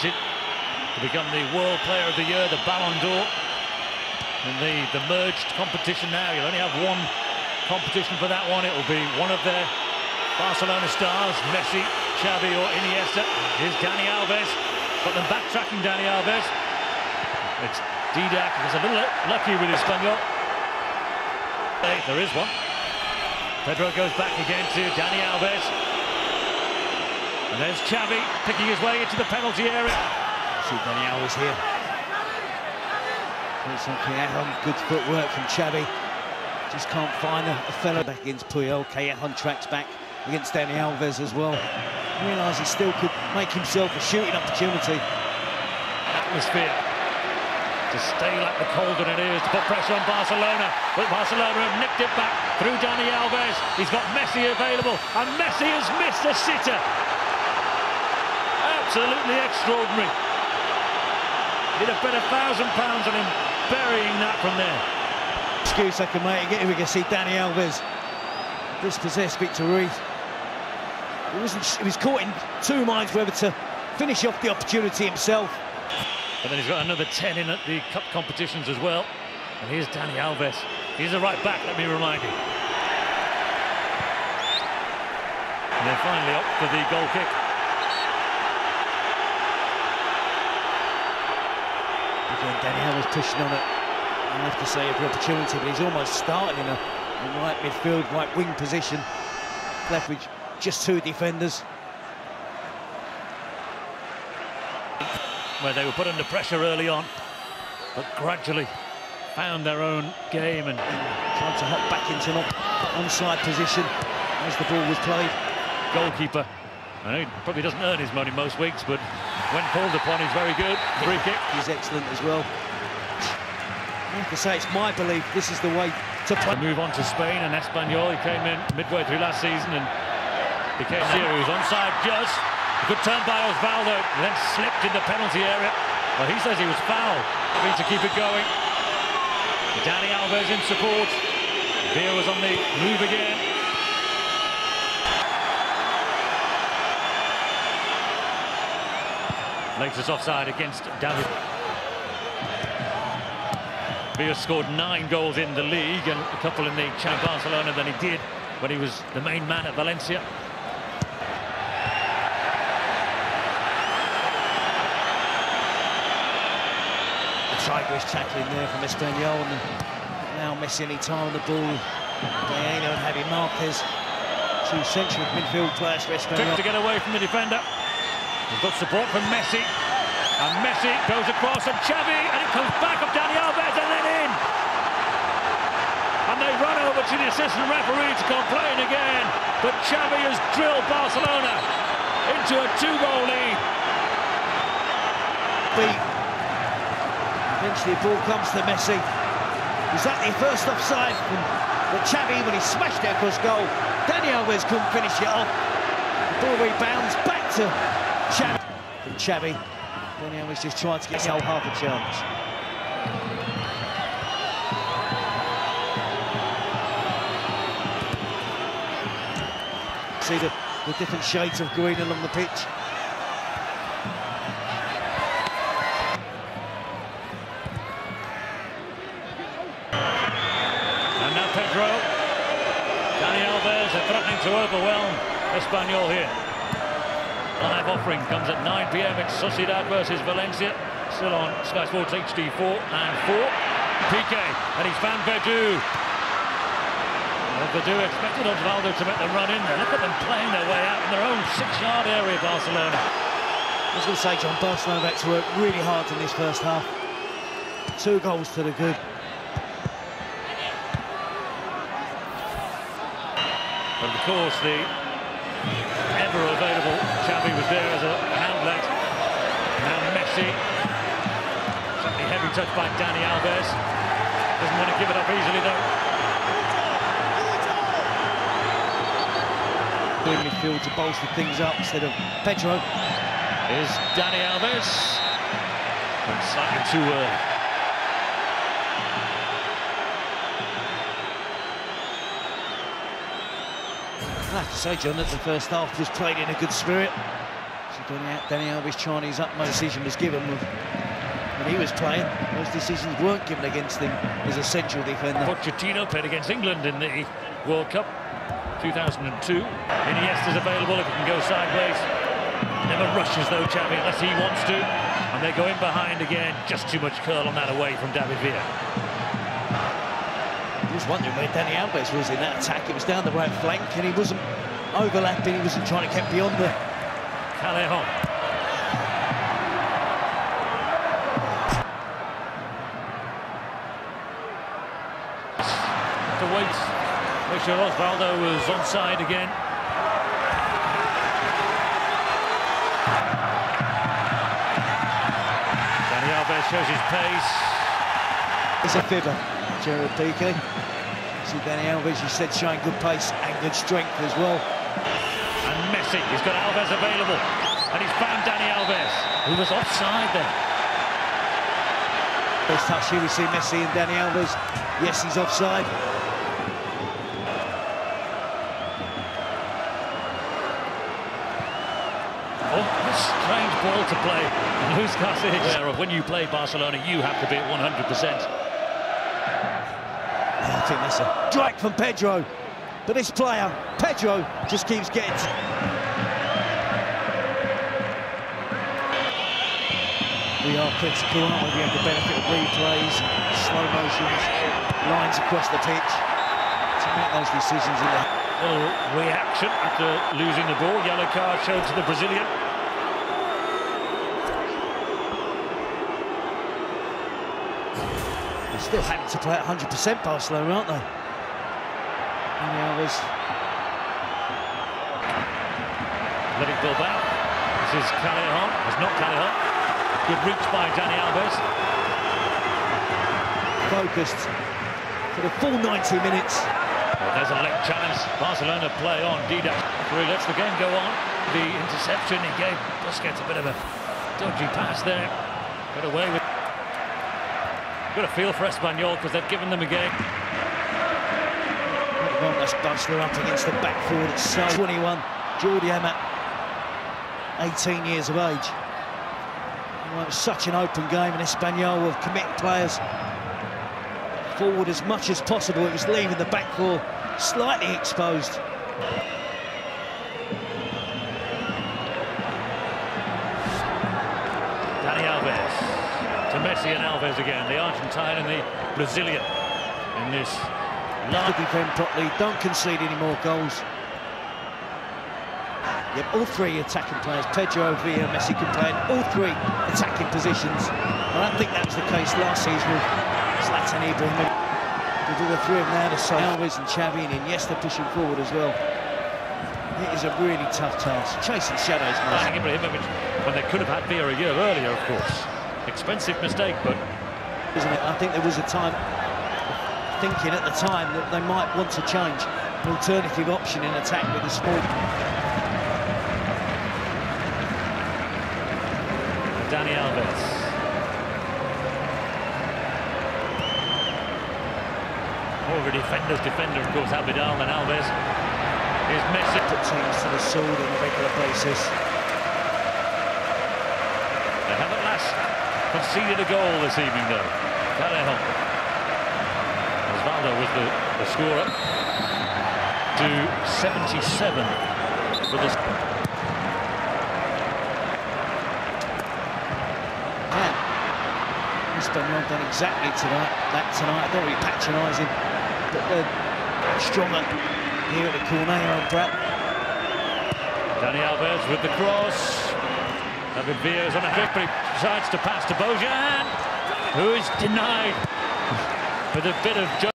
anointed to become the World Player of the Year, the Ballon d'Or. In the, the merged competition now, you'll only have one competition for that one. It will be one of their Barcelona stars, Messi, Xavi or Iniesta. Here's Dani Alves. Got them backtracking, Dani Alves. It's Didac, He's a little lucky with his Espanyol. Hey, there is one. Pedro goes back again to Dani Alves. And there's Xavi picking his way into the penalty area. See Dani Alves here. It's something on good footwork from Xavi. Just can't find a, a fellow back against Puyol. Callejon tracks back against Dani Alves as well. Realised he still could make himself a shooting opportunity. Atmosphere to stay like the cold it is, to put pressure on Barcelona. But Barcelona have nicked it back through Dani Alves. He's got Messi available, and Messi has missed a sitter. Absolutely extraordinary. He'd have bet a thousand pounds on him burying that from there. Excuse I can make it. Here we can see Dani Alves dispossess Victor Ruiz. He, wasn't, he was caught in two minds whether to finish off the opportunity himself. But then he's got another 10 in at the cup competitions as well. And here's Dani Alves. He's a right back, let me remind you. And they finally up for the goal kick. Again, Dani Alves pushing on it. I have to say every opportunity, but he's almost starting in a, in right midfield, right wing position. Lethbridge, just two defenders. where they were put under pressure early on, but gradually found their own game and tried to hop back into an onside position as the ball was played. Goalkeeper, I know he probably doesn't earn his money most weeks, but when called upon, he's very good. Free kick. He's excellent as well. I have to say, it's my belief this is the way to play. Move on to Spain and Espanyol. He came in midway through last season and became serious. Onside just. Good turn by Osvaldo, then slipped in the penalty area. Well, he says he was foul. Need to keep it going. Dani Alves in support. Villa was on the move again. Latest offside against David. Villa scored nine goals in the league and a couple in the Champions Barcelona than he did when he was the main man at Valencia. sideways tackling there from Espanyol and now missing any time on the ball. Baena and Javi Marquez, two central midfield players for Espanyol. to get away from the defender. He's got support from Messi. And Messi goes across and Xavi and it comes back of Dani Alves and then in. And they run over to the assistant referee to complain again. But Xavi has drilled Barcelona into a two-goal lead. Eventually, the ball comes to Messi. Was that the first offside from the Xavi when he smashed it across goal? Dani Alves couldn't finish it off. The ball rebounds back to Xavi. From Xavi. Dani Alves just trying to get himself half a chance. See the, the different shades of green along the pitch. And now Pedro. Dani Alves are threatening to overwhelm Espanyol here. Live offering comes at 9 p.m. It's Sociedad versus Valencia. Still on Sky Sports HD 4 and 4. PK, and he's found Verdú. Verdú expected Osvaldo to make the run in there. Look at them playing their way out in their own six-yard area, Barcelona. I was going to say, John, Barcelona had to work really hard in this first half. Two goals to the good. But of course, the ever-available Xavi was there as a outlet. Now Messi. Certainly heavy touch by Dani Alves. Doesn't want to give it up easily, though. Doing midfield to bolster things up instead of Pedro. Is Dani Alves. And slightly too early. I have to say, John, that the first half was played in a good spirit. Dani Alves trying his utmost decision was given when he was playing. Those decisions weren't given against him as a central defender. Pochettino played against England in the World Cup 2002. Iniesta's available if he can go sideways. Never rushes though, Xavi, unless he wants to. And they're going behind again. Just too much curl on that away from David Villa. I was wondering where Dani Alves was in that attack. It was down the right flank and he wasn't overlapping. He wasn't trying to get beyond the... Callejon. To wait. Make sure Osvaldo was onside again. Dani Alves shows his pace. It's a fibber, Gerard Piqué. See Dani Alves, you said, showing good pace and good strength as well. And Messi, he's got Alves available. And he's found Dani Alves, who was offside there. First touch here, we see Messi and Dani Alves. Yes, he's offside. Oh, a strange ball to play. Luis Garcia aware of when you play Barcelona, you have to be at 100%. Think that's a strike from Pedro. But this player, Pedro, just keeps getting... We are critical, aren't we? We have the benefit of replays, slow motions, lines across the pitch to make those decisions in the... Reaction after losing the ball. Yellow card shown to the Brazilian. Still having to play at 100% Barcelona, aren't they? Dani Alves. Let it go back. This is Callejon. It's not Callejon. Good reach by Dani Alves. Focused for the full 90 minutes. Well, there's a late challenge. Barcelona play on. Didac through. Lets the game go on. The interception he gave Busquets a bit of a dodgy pass there. Got away with. Got a feel for Espanyol because they've given them a game. Well, that's Butler up against the back four. It's so 21. Jordi Amat, 18 years of age. Well, it was such an open game, and Espanyol will commit players forward as much as possible. It was leaving the back four slightly exposed. Dani Alves Messi and Alves again. The Argentine and the Brazilian in this To defend properly, don't concede any more goals. Yep, all three attacking players, Pedro, Villa, Messi can play in all three attacking positions. I don't think that was the case last season with Zlatan Ibrahimovic. To do the three of them now, the side, Alves and Xavi and yes, they're pushing forward as well. It is a really tough task. Chasing shadows. Ibrahimovic when they could have had Villa a year earlier, of course. Expensive mistake, but Isn't it? I think there was a time thinking at the time that they might want to change an alternative option in attack with the small Dani Alves. More of defender's defender, of course, Abidal and Alves. Is Messi. put teams to the sword on a regular basis. They have at last conceded a goal this evening, though. Callejon. Osvaldo was the, the scorer. To 77 for the... Yeah. Espanyol done exactly to that, that tonight. I don't want to be patronising, but they're stronger here at the Cornellà-El Prat. Dani Alves with the cross. David Villa is on a he decides to pass to Bojan, who is denied with a bit of.